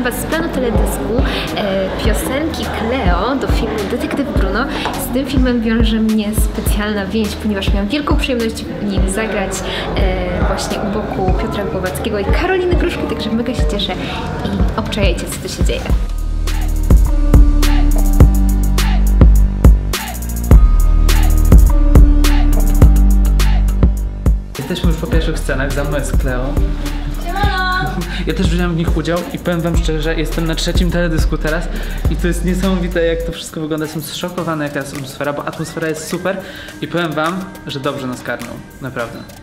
planu teledysku e, piosenki Cleo do filmu Detektyw Bruno. Z tym filmem wiąże mnie specjalna więź, ponieważ miałam wielką przyjemność w nim zagrać e, właśnie u boku Piotra Głowackiego i Karoliny Gruszki, także mega się cieszę i obczajajcie, co tu się dzieje. Jesteśmy już po pierwszych scenach, za mną jest Cleo. Ja też wziąłem w nich udział i powiem wam szczerze, jestem na trzecim teledysku teraz i to jest niesamowite jak to wszystko wygląda. Jestem zszokowany jaka jest atmosfera, bo atmosfera jest super i powiem wam, że dobrze nas karną. Naprawdę.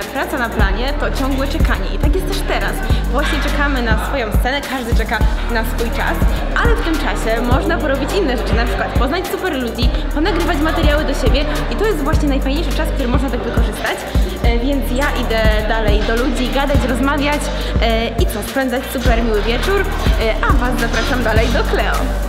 Praca na planie to ciągłe czekanie i tak jest też teraz. Właśnie czekamy na swoją scenę, każdy czeka na swój czas, ale w tym czasie można porobić inne rzeczy, na przykład poznać super ludzi, ponagrywać materiały do siebie i to jest właśnie najfajniejszy czas, który można tak wykorzystać. E, Więc ja idę dalej do ludzi, gadać, rozmawiać e, i co, spędzać super miły wieczór, E, a Was zapraszam dalej do Cleo.